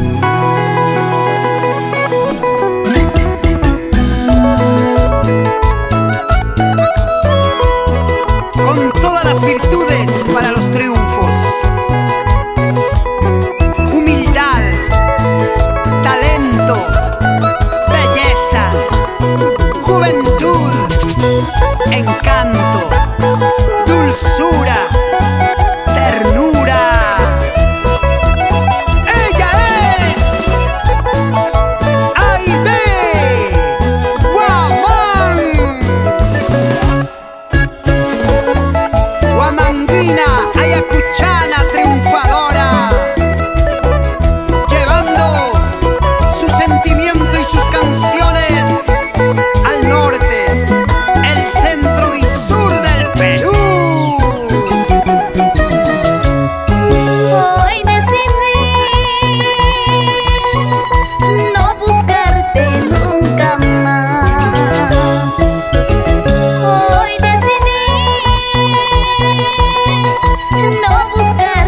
Bye.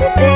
the day.